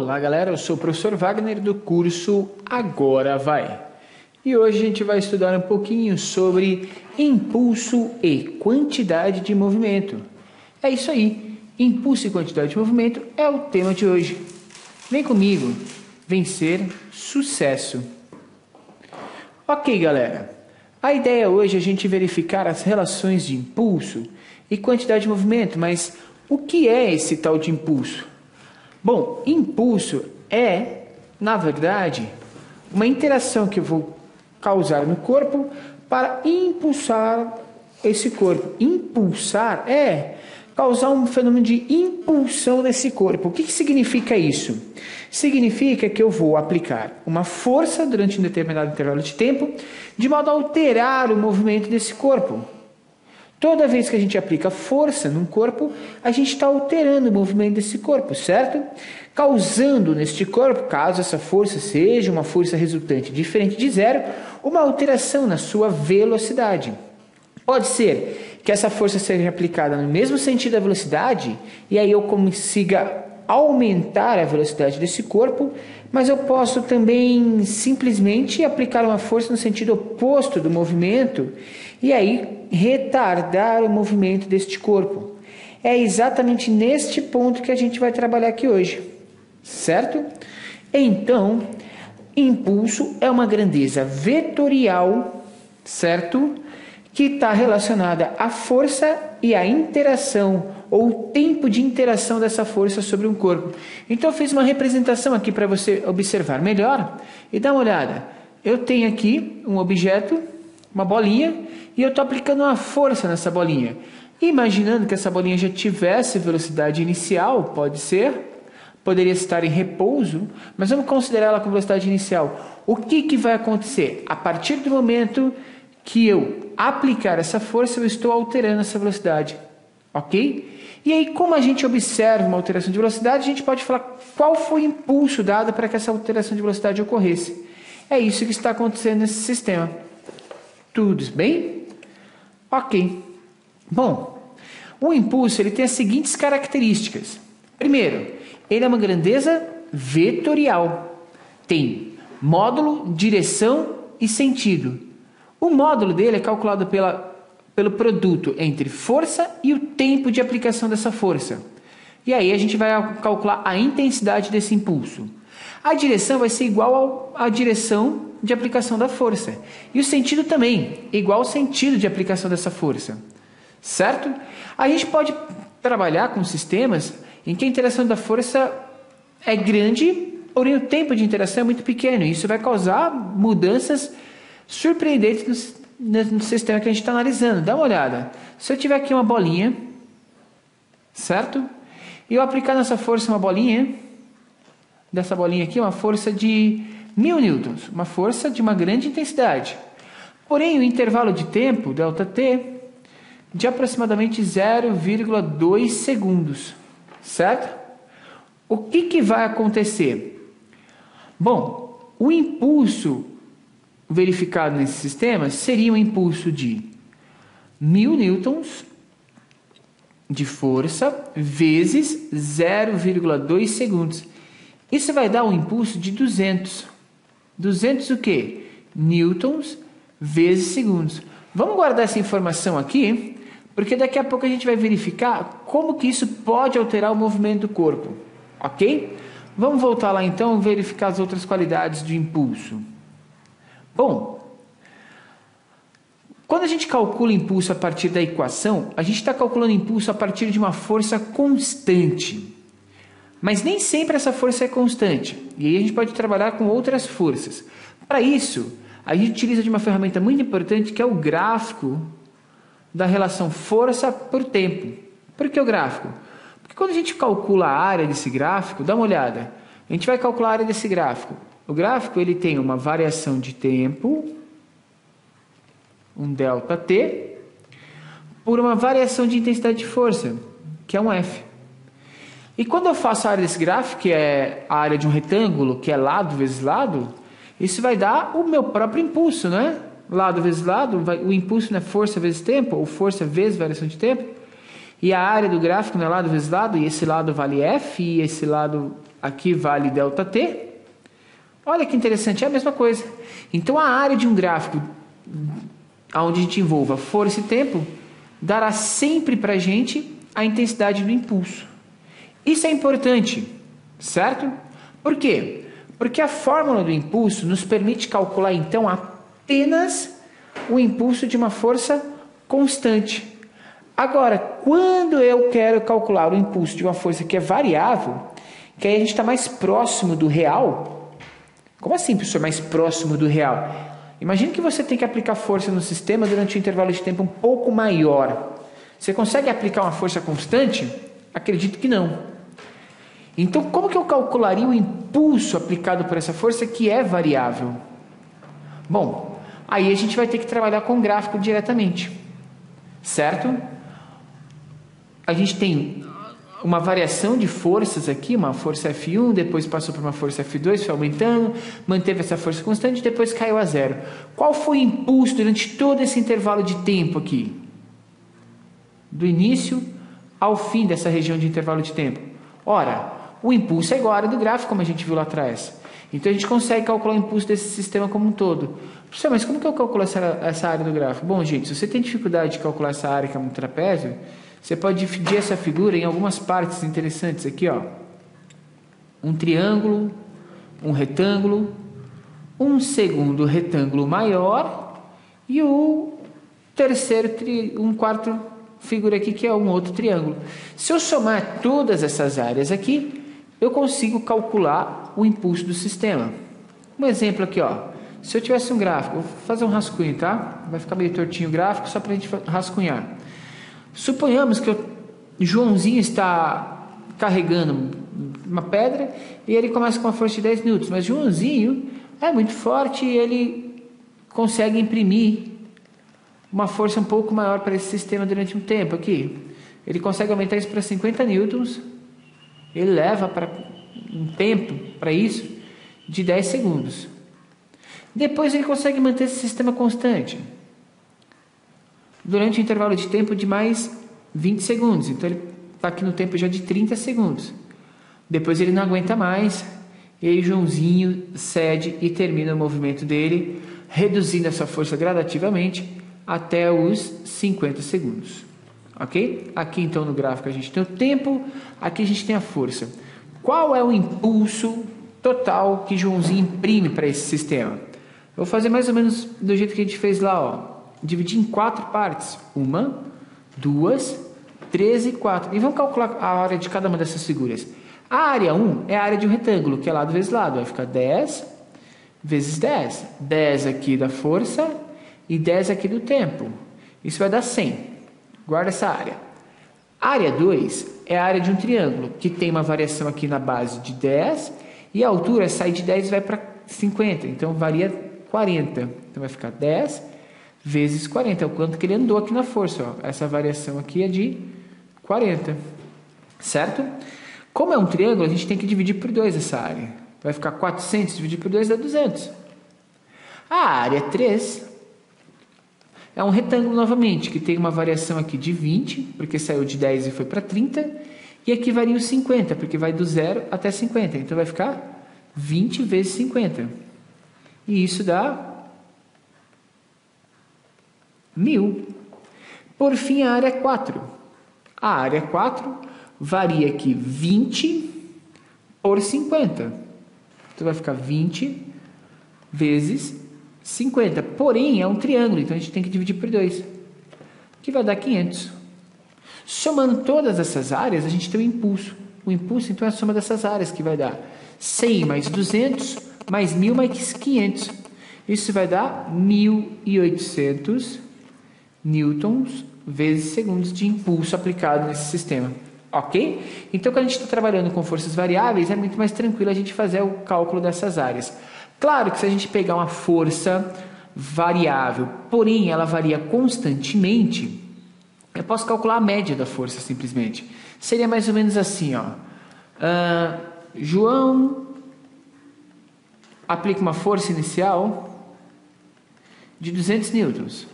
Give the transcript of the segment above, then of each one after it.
Olá galera, eu sou o professor Wagner do curso Agora Vai. E hoje a gente vai estudar um pouquinho sobre impulso e quantidade de movimento. É isso aí, impulso e quantidade de movimento é o tema de hoje. Vem comigo, vencer sucesso. Ok galera, a ideia hoje é a gente verificar as relações de impulso e quantidade de movimento, mas o que é esse tal de impulso? Bom, impulso é, na verdade, uma interação que eu vou causar no corpo para impulsar esse corpo. Impulsar é causar um fenômeno de impulsão nesse corpo. O que, que significa isso? Significa que eu vou aplicar uma força durante um determinado intervalo de tempo, de modo a alterar o movimento desse corpo. Toda vez que a gente aplica força num corpo, a gente está alterando o movimento desse corpo, certo? Causando neste corpo, caso essa força seja uma força resultante diferente de zero, uma alteração na sua velocidade. Pode ser que essa força seja aplicada no mesmo sentido da velocidade, e aí eu consiga aumentar a velocidade desse corpo, mas eu posso também simplesmente aplicar uma força no sentido oposto do movimento e aí retardar o movimento deste corpo. É exatamente neste ponto que a gente vai trabalhar aqui hoje, certo? Então, impulso é uma grandeza vetorial, certo? Que está relacionada à força e à interação ou tempo de interação dessa força sobre um corpo. Então, eu fiz uma representação aqui para você observar melhor e dá uma olhada. Eu tenho aqui um objeto, uma bolinha, e eu estou aplicando uma força nessa bolinha. Imaginando que essa bolinha já tivesse velocidade inicial, pode ser, poderia estar em repouso, mas vamos considerar ela com velocidade inicial. O que, que vai acontecer? A partir do momento que eu aplicar essa força, eu estou alterando essa velocidade. Ok? E aí, como a gente observa uma alteração de velocidade, a gente pode falar qual foi o impulso dado para que essa alteração de velocidade ocorresse. É isso que está acontecendo nesse sistema. Tudo bem? Ok. Bom, o impulso ele tem as seguintes características. Primeiro, ele é uma grandeza vetorial. Tem módulo, direção e sentido. O módulo dele é calculado pela, pelo produto entre força e o tempo de aplicação dessa força. E aí a gente vai calcular a intensidade desse impulso. A direção vai ser igual à direção de aplicação da força. E o sentido também, igual ao sentido de aplicação dessa força. Certo? A gente pode trabalhar com sistemas em que a interação da força é grande, porém o tempo de interação é muito pequeno. Isso vai causar mudanças surpreendentes no, no sistema que a gente está analisando. Dá uma olhada. Se eu tiver aqui uma bolinha, certo? E eu aplicar nessa força uma bolinha, dessa bolinha aqui, uma força de mil newtons, uma força de uma grande intensidade. Porém, o intervalo de tempo, ΔT, de aproximadamente 0,2 segundos, certo? O que, que vai acontecer? Bom, o impulso verificado nesse sistema seria um impulso de 1000 newtons de força vezes 0,2 segundos. Isso vai dar um impulso de 200. 200 o quê? Newtons vezes segundos. Vamos guardar essa informação aqui, porque daqui a pouco a gente vai verificar como que isso pode alterar o movimento do corpo, ok? Vamos voltar lá então e verificar as outras qualidades do impulso. Bom, quando a gente calcula impulso a partir da equação, a gente está calculando impulso a partir de uma força constante. Mas nem sempre essa força é constante. E aí a gente pode trabalhar com outras forças. Para isso, a gente utiliza de uma ferramenta muito importante que é o gráfico da relação força por tempo. Por que o gráfico? Porque quando a gente calcula a área desse gráfico, dá uma olhada. A gente vai calcular a área desse gráfico. O gráfico ele tem uma variação de tempo, um delta t, por uma variação de intensidade de força, que é um F. E quando eu faço a área desse gráfico, que é a área de um retângulo, que é lado vezes lado, isso vai dar o meu próprio impulso, né? Lado vezes lado, vai, o impulso é força vezes tempo, ou força vezes variação de tempo. E a área do gráfico não é lado vezes lado, e esse lado vale F, e esse lado aqui vale ΔT. Olha que interessante, é a mesma coisa. Então a área de um gráfico onde a gente envolva força e tempo dará sempre para a gente a intensidade do impulso. Isso é importante, certo? Por quê? Porque a fórmula do impulso nos permite calcular então apenas o impulso de uma força constante. Agora, quando eu quero calcular o impulso de uma força que é variável, que aí a gente está mais próximo do real. Como assim, professor, mais próximo do real? Imagine que você tem que aplicar força no sistema durante um intervalo de tempo um pouco maior. Você consegue aplicar uma força constante? Acredito que não. Então, como que eu calcularia o impulso aplicado por essa força que é variável? Bom, aí a gente vai ter que trabalhar com gráfico diretamente, certo? a gente tem uma variação de forças aqui, uma força F1, depois passou para uma força F2, foi aumentando, manteve essa força constante, depois caiu a zero. Qual foi o impulso durante todo esse intervalo de tempo aqui? Do início ao fim dessa região de intervalo de tempo. Ora, o impulso é igual à área do gráfico, como a gente viu lá atrás. Então a gente consegue calcular o impulso desse sistema como um todo. Professor, mas como que eu calculo essa, essa área do gráfico? Bom, gente, se você tem dificuldade de calcular essa área que é um trapézio, você pode dividir essa figura em algumas partes interessantes aqui, ó. Um triângulo, um retângulo, um segundo retângulo maior e o terceiro, um quarto figura aqui que é um outro triângulo. Se eu somar todas essas áreas aqui, eu consigo calcular o impulso do sistema. Um exemplo aqui, ó. Se eu tivesse um gráfico, vou fazer um rascunho, tá? Vai ficar meio tortinho o gráfico, só para a gente rascunhar. Suponhamos que o Joãozinho está carregando uma pedra e ele começa com uma força de 10 newtons, mas Joãozinho é muito forte e ele consegue imprimir uma força um pouco maior para esse sistema durante um tempo aqui. Ele consegue aumentar isso para 50 newtons. Ele leva para um tempo para isso de 10 segundos. Depois ele consegue manter esse sistema constante durante um intervalo de tempo de mais 20 segundos. Então ele está aqui no tempo já de 30 segundos. Depois ele não aguenta mais, e Joãozinho cede e termina o movimento dele, reduzindo essa força gradativamente até os 50 segundos. Ok? Aqui então no gráfico a gente tem o tempo, aqui a gente tem a força. Qual é o impulso total que Joãozinho imprime para esse sistema? Vou fazer mais ou menos do jeito que a gente fez lá, ó dividir em quatro partes. Uma, duas, três e quatro. E vamos calcular a área de cada uma dessas figuras. A área 1 é a área de um retângulo, que é lado vezes lado. Vai ficar 10 vezes 10. 10 aqui da força e 10 aqui do tempo. Isso vai dar 100. Guarda essa área. Área 2 é a área de um triângulo, que tem uma variação aqui na base de 10 e a altura sai de 10 e vai para 50. Então varia 40. Então vai ficar 10 vezes 40, é o quanto que ele andou aqui na força. Ó. Essa variação aqui é de 40, certo? Como é um triângulo, a gente tem que dividir por 2 essa área. Vai ficar 400 dividido por 2 dá 200. A área 3 é um retângulo novamente, que tem uma variação aqui de 20, porque saiu de 10 e foi para 30, e aqui varia o 50, porque vai do 0 até 50. Então vai ficar 20 vezes 50. E isso dá mil. Por fim, a área 4. A área 4 varia aqui 20 por 50. Então vai ficar 20 vezes 50. Porém, é um triângulo, então a gente tem que dividir por 2, que vai dar 500. Somando todas essas áreas, a gente tem o um impulso. O impulso, então, é a soma dessas áreas, que vai dar 100 mais 200, mais 1.000 mais 500. Isso vai dar 1.800 newtons vezes segundos de impulso aplicado nesse sistema. Ok? Então, quando a gente está trabalhando com forças variáveis, é muito mais tranquilo a gente fazer o cálculo dessas áreas. Claro que se a gente pegar uma força variável, porém ela varia constantemente, eu posso calcular a média da força simplesmente. Seria mais ou menos assim, ó. Uh, João aplica uma força inicial de 200 newtons.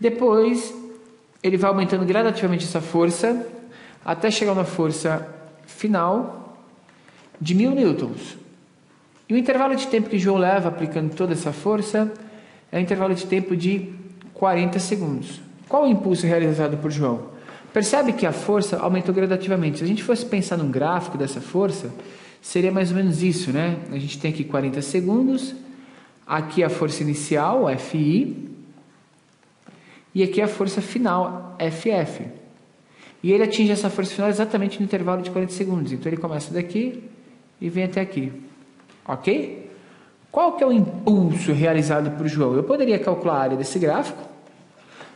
Depois, ele vai aumentando gradativamente essa força até chegar na força final de 1000 newtons. E o intervalo de tempo que João leva aplicando toda essa força é um intervalo de tempo de 40 segundos. Qual o impulso realizado por João? Percebe que a força aumentou gradativamente. Se a gente fosse pensar num gráfico dessa força, seria mais ou menos isso, né? A gente tem aqui 40 segundos, aqui a força inicial, FI, e aqui a força final, FF. E ele atinge essa força final exatamente no intervalo de 40 segundos. Então ele começa daqui e vem até aqui. Ok? Qual que é o impulso realizado por João? Eu poderia calcular a área desse gráfico,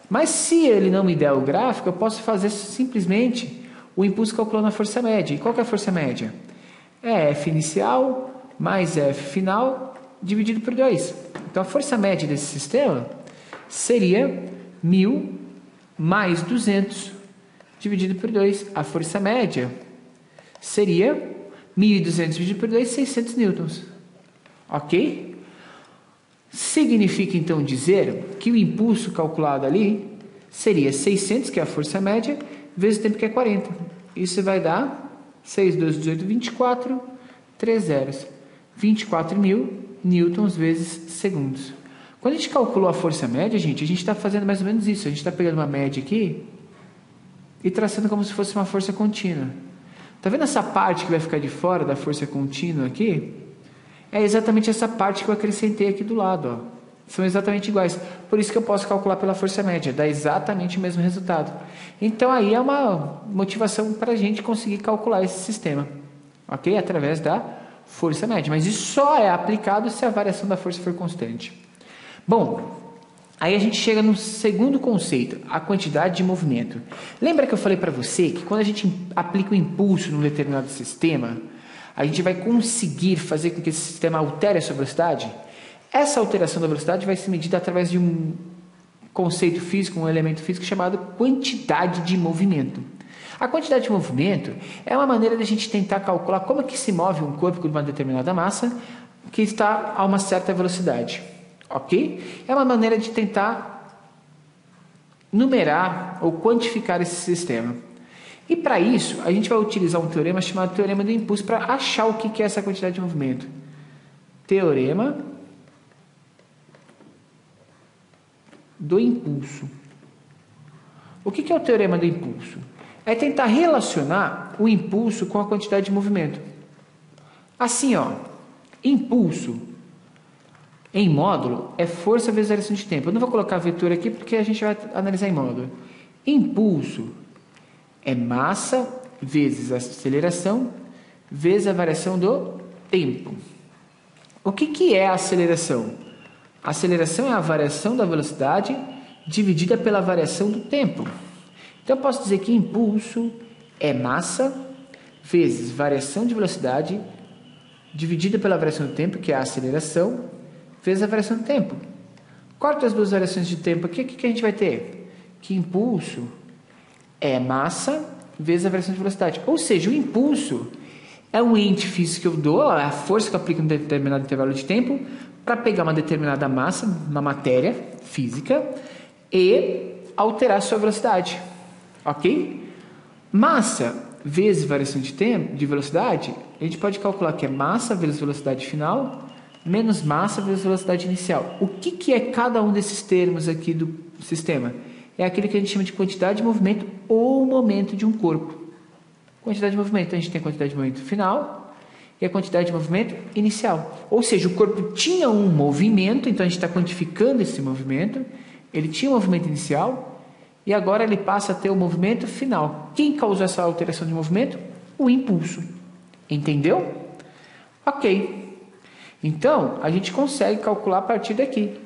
mas se ele não me der o gráfico, eu posso fazer simplesmente o impulso calculando a força média. E qual que é a força média? É F inicial mais F final dividido por 2. Então a força média desse sistema seria 1000 mais 200 dividido por 2. A força média seria 1.200 dividido por 2, 600 newtons. Ok? Significa então dizer que o impulso calculado ali seria 600, que é a força média, vezes o tempo que é 40. Isso vai dar 6, 2, 18, 24, 3 zeros. 24 mil newtons vezes segundos. Quando a gente calculou a força média, gente, a gente está fazendo mais ou menos isso. A gente está pegando uma média aqui e traçando como se fosse uma força contínua. Tá vendo essa parte que vai ficar de fora da força contínua aqui? É exatamente essa parte que eu acrescentei aqui do lado, ó. São exatamente iguais. Por isso que eu posso calcular pela força média, dá exatamente o mesmo resultado. Então aí é uma motivação para a gente conseguir calcular esse sistema, ok? Através da força média. Mas isso só é aplicado se a variação da força for constante. Bom, Aí a gente chega no segundo conceito, a quantidade de movimento. Lembra que eu falei para você que quando a gente aplica um impulso num determinado sistema, a gente vai conseguir fazer com que esse sistema altere a sua velocidade? Essa alteração da velocidade vai ser medida através de um conceito físico, um elemento físico chamado quantidade de movimento. A quantidade de movimento é uma maneira de a gente tentar calcular como é que se move um corpo com uma determinada massa que está a uma certa velocidade ok? É uma maneira de tentar numerar ou quantificar esse sistema. E para isso, a gente vai utilizar um teorema chamado teorema do impulso para achar o que é essa quantidade de movimento. Teorema do impulso. O que é o teorema do impulso? É tentar relacionar o impulso com a quantidade de movimento. Assim, ó, impulso em módulo é força vezes variação de tempo. Eu não vou colocar vetor aqui porque a gente vai analisar em módulo. Impulso é massa vezes aceleração vezes a variação do tempo. O que, que é a aceleração? A aceleração é a variação da velocidade dividida pela variação do tempo. Então eu posso dizer que impulso é massa vezes variação de velocidade dividida pela variação do tempo, que é a aceleração, vezes a variação do tempo. Corta as duas variações de tempo aqui, o que, que a gente vai ter? Que impulso é massa vezes a variação de velocidade. Ou seja, o impulso é um ente físico que eu dou, é a força que eu aplico em um determinado intervalo de tempo, para pegar uma determinada massa, uma matéria física, e alterar sua velocidade. Ok? Massa vezes variação de tempo, de velocidade, a gente pode calcular que é massa vezes velocidade final menos massa vezes velocidade inicial. O que, que é cada um desses termos aqui do sistema? É aquele que a gente chama de quantidade de movimento ou momento de um corpo. Quantidade de movimento, então a gente tem a quantidade de movimento final e a quantidade de movimento inicial. Ou seja, o corpo tinha um movimento, então a gente está quantificando esse movimento. Ele tinha um movimento inicial e agora ele passa a ter o movimento final. Quem causou essa alteração de movimento? O impulso. Entendeu? Ok. Então, a gente consegue calcular a partir daqui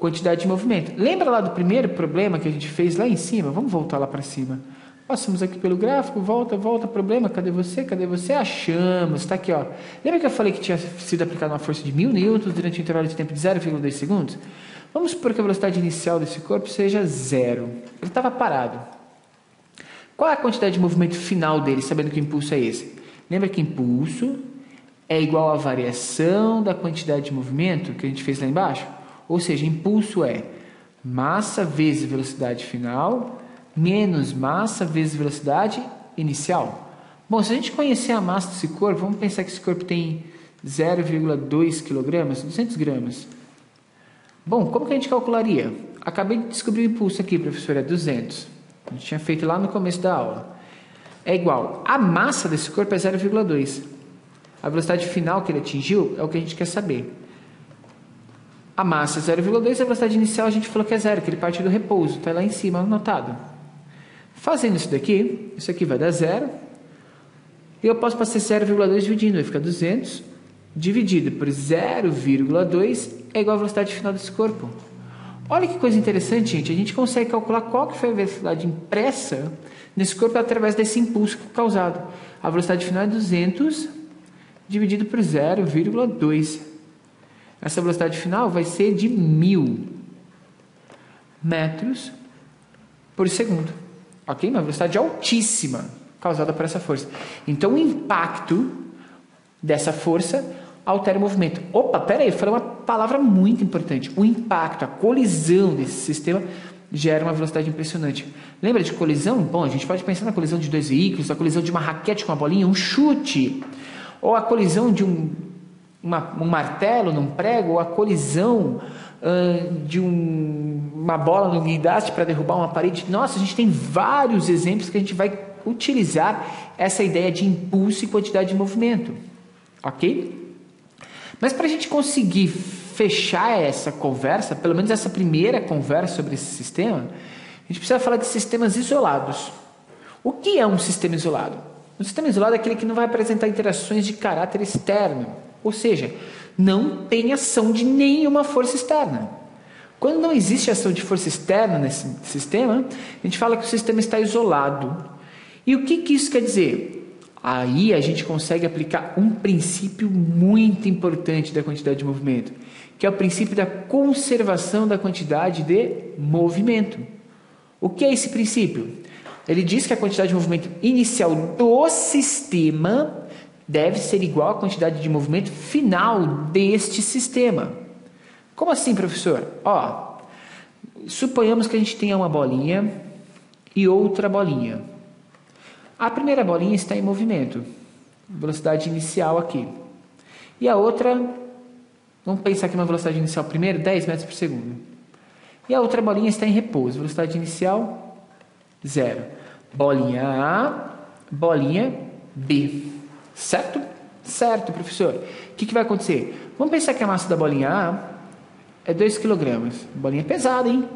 quantidade de movimento. Lembra lá do primeiro problema que a gente fez lá em cima? Vamos voltar lá para cima. Passamos aqui pelo gráfico, volta, volta, problema, cadê você? Cadê você? Achamos, está aqui, ó. Lembra que eu falei que tinha sido aplicada uma força de 1000 newtons durante um intervalo de tempo de 0,2 segundos? Vamos supor que a velocidade inicial desse corpo seja zero. Ele estava parado. Qual é a quantidade de movimento final dele, sabendo que o impulso é esse? Lembra que impulso é igual à variação da quantidade de movimento que a gente fez lá embaixo? Ou seja, impulso é massa vezes velocidade final menos massa vezes velocidade inicial. Bom, se a gente conhecer a massa desse corpo, vamos pensar que esse corpo tem 0,2 kg, 200 gramas. Bom, como que a gente calcularia? Acabei de descobrir o impulso aqui, professor, é 200. A gente tinha feito lá no começo da aula. É igual, a massa desse corpo é 0,2. A velocidade final que ele atingiu é o que a gente quer saber. A massa é 0,2 e a velocidade inicial a gente falou que é zero, que ele parte do repouso, está lá em cima anotado. Fazendo isso daqui, isso aqui vai dar zero. E eu posso passar 0,2 dividindo, vai ficar 200 dividido por 0,2 é igual à velocidade final desse corpo. Olha que coisa interessante, gente. A gente consegue calcular qual que foi a velocidade impressa nesse corpo através desse impulso causado. A velocidade final é 200 dividido por 0,2. Essa velocidade final vai ser de 1000 metros por segundo. Ok? Uma velocidade altíssima causada por essa força. Então, o impacto dessa força altera o movimento. Opa, peraí, falei uma palavra muito importante. O impacto, a colisão desse sistema gera uma velocidade impressionante. Lembra de colisão? Bom, a gente pode pensar na colisão de dois veículos, a colisão de uma raquete com uma bolinha, um chute, ou a colisão de um, uma, um martelo num prego, ou a colisão uh, de um, uma bola no guindaste para derrubar uma parede. Nossa, a gente tem vários exemplos que a gente vai utilizar essa ideia de impulso e quantidade de movimento. Ok? Mas para a gente conseguir fechar essa conversa, pelo menos essa primeira conversa sobre esse sistema, a gente precisa falar de sistemas isolados. O que é um sistema isolado? Um sistema isolado é aquele que não vai apresentar interações de caráter externo, ou seja, não tem ação de nenhuma força externa. Quando não existe ação de força externa nesse sistema, a gente fala que o sistema está isolado. E o que, que isso quer dizer? Aí a gente consegue aplicar um princípio muito importante da quantidade de movimento, que é o princípio da conservação da quantidade de movimento. O que é esse princípio? Ele diz que a quantidade de movimento inicial do sistema deve ser igual à quantidade de movimento final deste sistema. Como assim, professor? Ó, suponhamos que a gente tenha uma bolinha e outra bolinha. A primeira bolinha está em movimento, velocidade inicial aqui. E a outra, vamos pensar que uma velocidade inicial primeiro, 10 metros por segundo. E a outra bolinha está em repouso, velocidade inicial, zero. Bolinha A, bolinha B. Certo? Certo, professor. O que, que vai acontecer? Vamos pensar que a massa da bolinha A é 2 kg. Bolinha pesada, hein?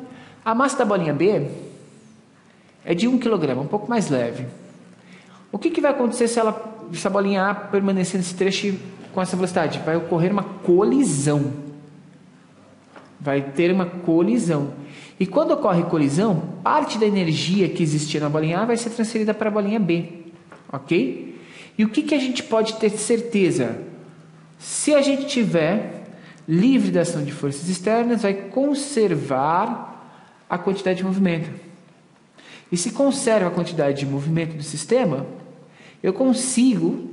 A massa da bolinha B é de 1 kg, um pouco mais leve. O que, que vai acontecer se, ela, se a bolinha A permanecer nesse trecho com essa velocidade? Vai ocorrer uma colisão. Vai ter uma colisão. E quando ocorre colisão, parte da energia que existia na bolinha A vai ser transferida para a bolinha B. Ok? E o que, que a gente pode ter certeza? Se a gente tiver livre da ação de forças externas, vai conservar a quantidade de movimento. E se conserva a quantidade de movimento do sistema, eu consigo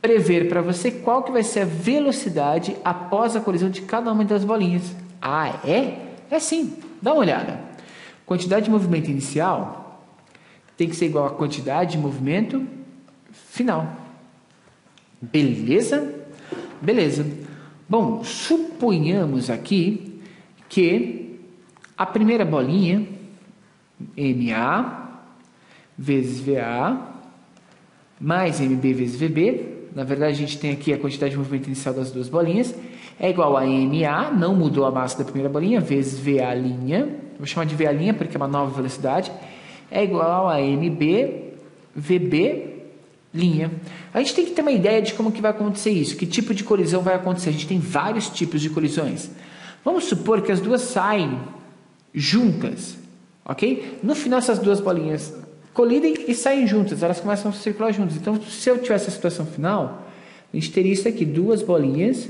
prever para você qual que vai ser a velocidade após a colisão de cada uma das bolinhas. Ah, é? É sim. Dá uma olhada. Quantidade de movimento inicial tem que ser igual à quantidade de movimento final. Beleza? Beleza. Bom, suponhamos aqui que a primeira bolinha, MA vezes VA, mais MB vezes VB, na verdade a gente tem aqui a quantidade de movimento inicial das duas bolinhas, é igual a MA, não mudou a massa da primeira bolinha, vezes VA linha, vou chamar de VA linha porque é uma nova velocidade, é igual a MB VB linha. A gente tem que ter uma ideia de como que vai acontecer isso, que tipo de colisão vai acontecer. A gente tem vários tipos de colisões. Vamos supor que as duas saem juntas, ok? No final essas duas bolinhas colidem e saem juntas, elas começam a circular juntas. Então, se eu tivesse a situação final, a gente teria isso aqui, duas bolinhas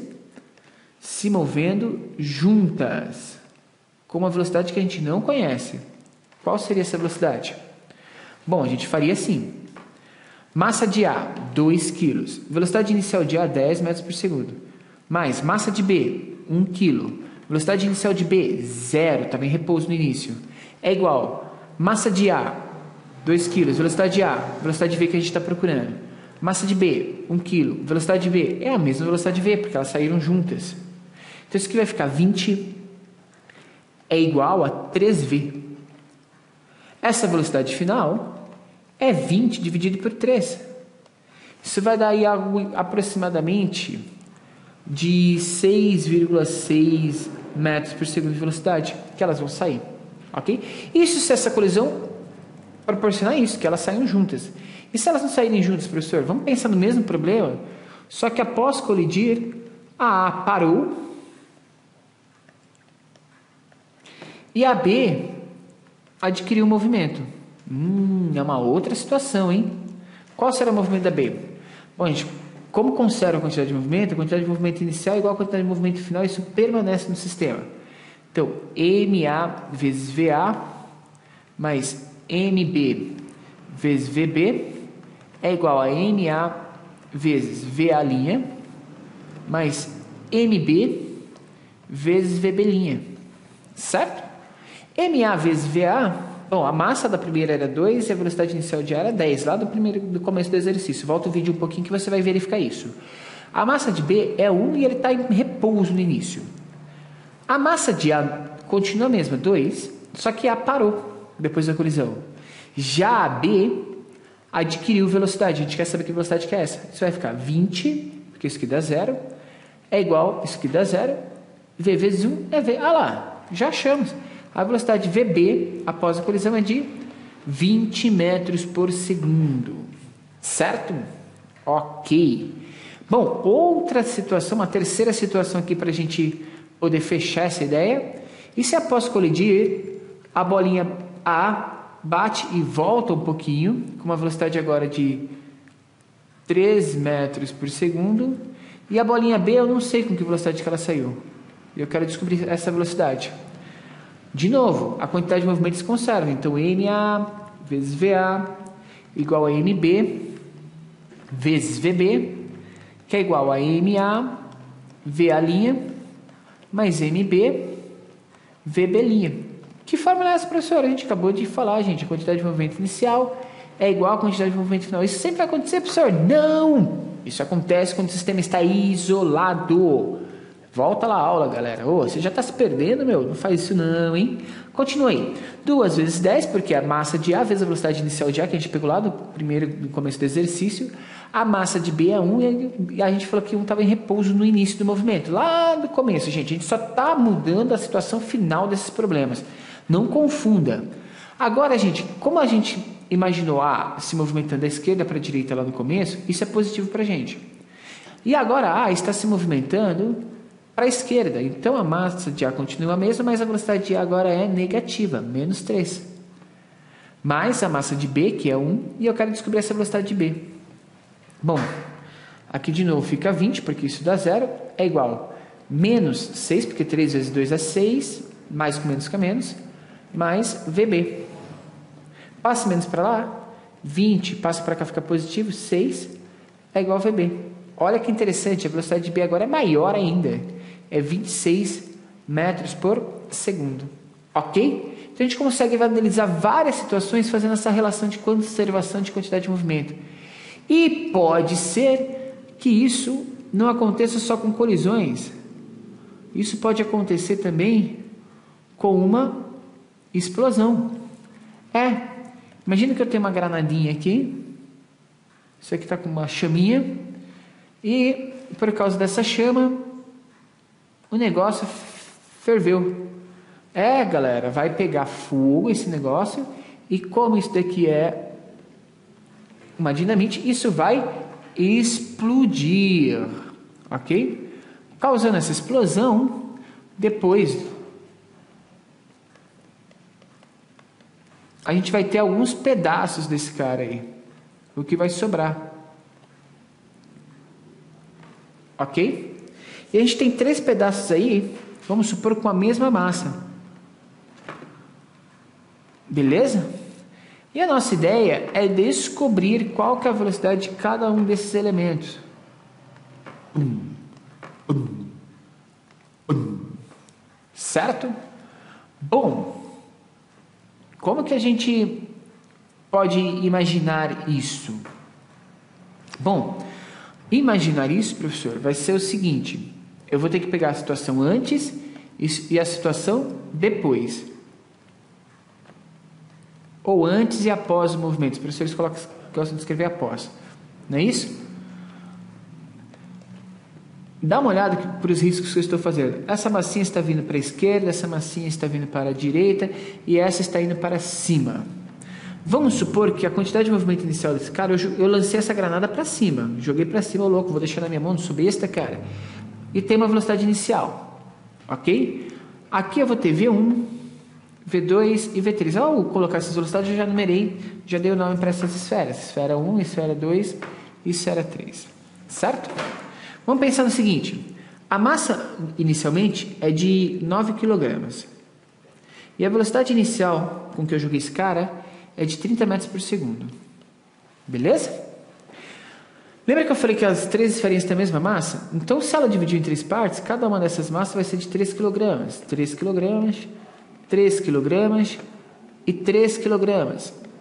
se movendo juntas, com uma velocidade que a gente não conhece. Qual seria essa velocidade? Bom, a gente faria assim. Massa de A, 2 kg. Velocidade inicial de A, 10 metros por segundo. Mais massa de B, 1 kg. Velocidade inicial de B, 0, estava em repouso no início. É igual massa de A, 2 kg, velocidade A, velocidade V que a gente está procurando, Massa de B, 1 kg. Velocidade de B é a mesma velocidade de V, porque elas saíram juntas. Então isso aqui vai ficar 20 é igual a 3V. Essa velocidade final é 20 dividido por 3. Isso vai dar aí algo aproximadamente de 6,6 metros por segundo de velocidade que elas vão sair, ok? Isso se essa colisão proporcionar isso, que elas saiam juntas. E se elas não saírem juntas, professor? Vamos pensar no mesmo problema, só que após colidir, a A parou e a B adquiriu movimento. Hum, é uma outra situação, hein? Qual será o movimento da B? Bom, gente, como conserva a quantidade de movimento, a quantidade de movimento inicial é igual à quantidade de movimento final, isso permanece no sistema. Então, MA vezes VA mais MB vezes VB é igual a MA vezes VA' mais MB vezes VB'. Certo? MA vezes VA, bom, a massa da primeira era 2 e a velocidade inicial de ar era 10, lá do, primeiro, do começo do exercício. Volta o vídeo um pouquinho que você vai verificar isso. A massa de B é 1 e ele está em repouso no início. A massa de A continua a mesma, 2, só que A parou depois da colisão. Já a B adquiriu velocidade. A gente quer saber que velocidade que é essa. Isso vai ficar 20, porque isso aqui dá zero, é igual, isso aqui dá zero, V vezes 1 é V. Ah lá, já achamos. A velocidade VB após a colisão é de 20 metros por segundo. Certo? Ok. Bom, outra situação, uma terceira situação aqui para a gente poder fechar essa ideia. E se após colidir, a bolinha A bate e volta um pouquinho, com uma velocidade agora de 3 metros por segundo, e a bolinha B eu não sei com que velocidade que ela saiu. Eu quero descobrir essa velocidade. De novo, a quantidade de movimento se conserva. Então, MA vezes VA igual a MB vezes VB que é igual a MA, VA' mais MB, VB'. Que fórmula é essa, professor? A gente acabou de falar, gente. A quantidade de movimento inicial é igual à quantidade de movimento final. Isso sempre vai acontecer, professor? Não! Isso acontece quando o sistema está isolado. Volta lá a aula, galera. Ô, você já está se perdendo, meu. Não faz isso não, hein? Continue. 2 vezes 10, porque a massa de A vezes a velocidade inicial de A, que a gente pegou lá do primeiro, no começo do exercício. A massa de B é 1 e a gente falou que 1 estava em repouso no início do movimento. Lá no começo, gente. A gente só está mudando a situação final desses problemas. Não confunda. Agora, gente, como a gente imaginou A se movimentando da esquerda para a direita lá no começo, isso é positivo para a gente. E agora A está se movimentando para a esquerda. Então a massa de A continua a mesma, mas a velocidade de A agora é negativa, menos 3. Mais a massa de B, que é 1, e eu quero descobrir essa velocidade de B. Bom, aqui de novo fica 20, porque isso dá zero, é igual menos 6, porque 3 vezes 2 é 6, mais com menos fica menos, mais VB. Passa menos para lá, 20, passa para cá, fica positivo, 6 é igual a VB. Olha que interessante, a velocidade de B agora é maior ainda é 26 metros por segundo. Ok? Então a gente consegue analisar várias situações fazendo essa relação de conservação de quantidade de movimento. E pode ser que isso não aconteça só com colisões. Isso pode acontecer também com uma explosão. É, imagina que eu tenho uma granadinha aqui. Isso aqui está com uma chaminha. E por causa dessa chama, o negócio ferveu. É, galera, vai pegar fogo esse negócio e como isso daqui é uma dinamite, isso vai explodir, ok? Causando essa explosão, depois a gente vai ter alguns pedaços desse cara aí, o que vai sobrar, ok? E a gente tem três pedaços aí, vamos supor, com a mesma massa. Beleza? E a nossa ideia é descobrir qual que é a velocidade de cada um desses elementos. Certo? Bom, como que a gente pode imaginar isso? Bom, imaginar isso, professor, vai ser o seguinte: eu vou ter que pegar a situação antes e a situação depois. Ou antes e após o movimento. Os professores colocam, gostam de escrever após. Não é isso? Dá uma olhada para os riscos que eu estou fazendo. Essa massinha está vindo para a esquerda, essa massinha está vindo para a direita e essa está indo para cima. Vamos supor que a quantidade de movimento inicial desse cara, eu, eu lancei essa granada para cima, joguei para cima, louco, vou deixar na minha mão, sou besta, cara. E tem uma velocidade inicial, ok? Aqui eu vou ter V1, V2 e V3. Ao colocar essas velocidades, eu já numerei, já dei o nome para essas esferas: esfera 1, esfera 2 e esfera 3. Certo? Vamos pensar no seguinte: a massa inicialmente é de 9 kg. E a velocidade inicial com que eu joguei esse cara é de 30 metros por segundo. Beleza? Lembra que eu falei que as três esferinhas têm a mesma massa? Então, se ela dividir em três partes, cada uma dessas massas vai ser de 3 kg. 3 kg, 3 kg e 3 kg.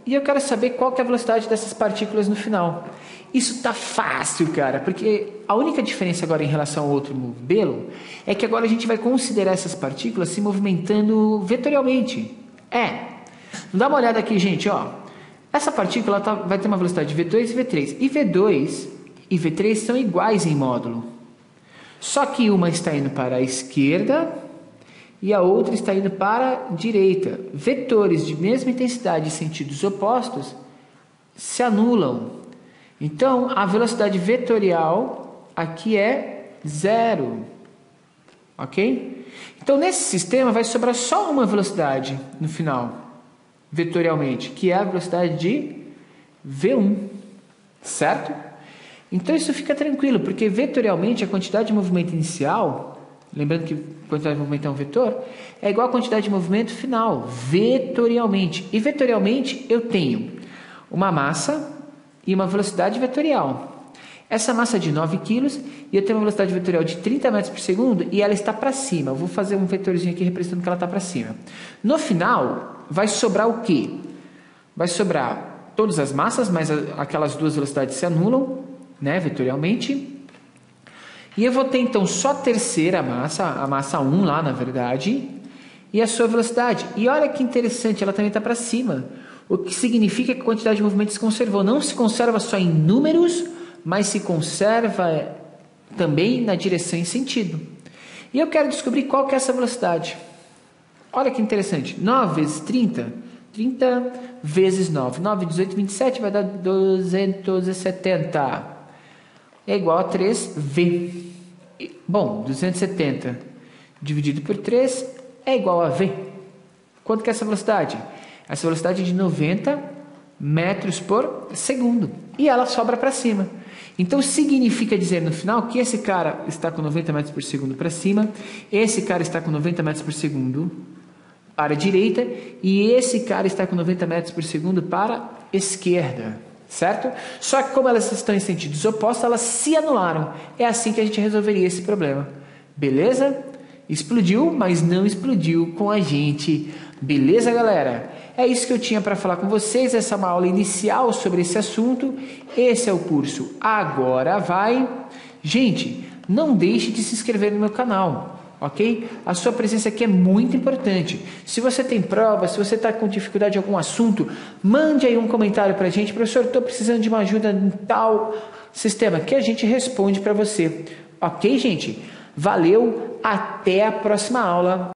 E eu quero saber qual que é a velocidade dessas partículas no final. Isso está fácil, cara, porque a única diferença agora em relação ao outro modelo é que agora a gente vai considerar essas partículas se movimentando vetorialmente. É, Dá uma olhada aqui, gente, ó. Essa partícula tá, vai ter uma velocidade de V2 e V3. E V2 e V3 são iguais em módulo. Só que uma está indo para a esquerda e a outra está indo para a direita. Vetores de mesma intensidade e sentidos opostos se anulam. Então, a velocidade vetorial aqui é zero. Ok? Então, nesse sistema vai sobrar só uma velocidade no final vetorialmente, que é a velocidade de V1, certo? Então isso fica tranquilo, porque vetorialmente a quantidade de movimento inicial, lembrando que a quantidade de movimento é um vetor, é igual à quantidade de movimento final, vetorialmente. E vetorialmente eu tenho uma massa e uma velocidade vetorial. Essa massa é de 9 kg e eu tenho uma velocidade vetorial de 30 metros por segundo e ela está para cima. Eu vou fazer um vetorzinho aqui representando que ela está para cima. No final, vai sobrar o quê? Vai sobrar todas as massas, mas aquelas duas velocidades se anulam, né, vetorialmente. E eu vou ter então só a terceira massa, a massa 1 lá na verdade, e a sua velocidade. E olha que interessante, ela também está para cima. O que significa que a quantidade de movimento se conservou. Não se conserva só em números, mas se conserva também na direção e sentido. E eu quero descobrir qual que é essa velocidade. Olha que interessante. 9 vezes 30. 30 vezes 9. 9, 18, 27 vai dar 270. É igual a 3V. Bom, 270 dividido por 3 é igual a V. Quanto que é essa velocidade? Essa velocidade é de 90 metros por segundo. E ela sobra para cima. Então significa dizer no final que esse cara está com 90 metros por segundo para cima, esse cara está com 90 metros por segundo para a direita e esse cara está com 90 metros por segundo para a esquerda, certo? Só que como elas estão em sentidos opostos, elas se anularam. É assim que a gente resolveria esse problema. Beleza? Explodiu, mas não explodiu com a gente. Beleza, galera? É isso que eu tinha para falar com vocês. Essa é uma aula inicial sobre esse assunto. Esse é o curso Agora Vai. Gente, não deixe de se inscrever no meu canal ok? A sua presença aqui é muito importante. Se você tem prova, se você está com dificuldade em algum assunto, mande aí um comentário para a gente, professor, estou precisando de uma ajuda em tal sistema, que a gente responde para você, ok, gente? Valeu, até a próxima aula.